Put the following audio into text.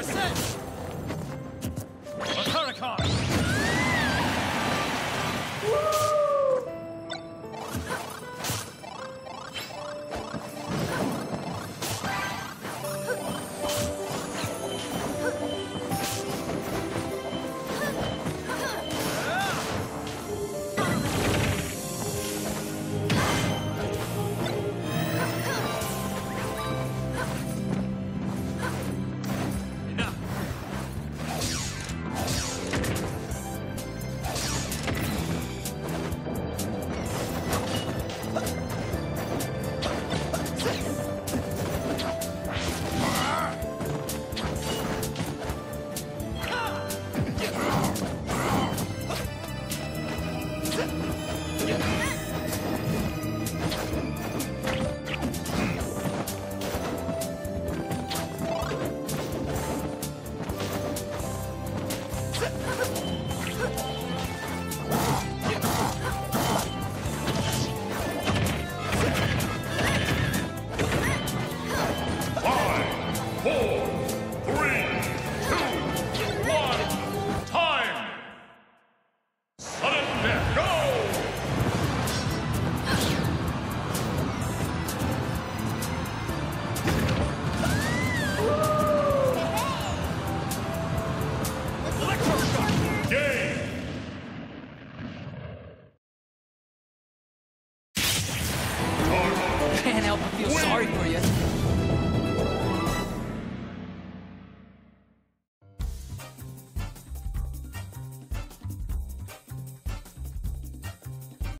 are set! A Karakar! Help but feel sorry for you.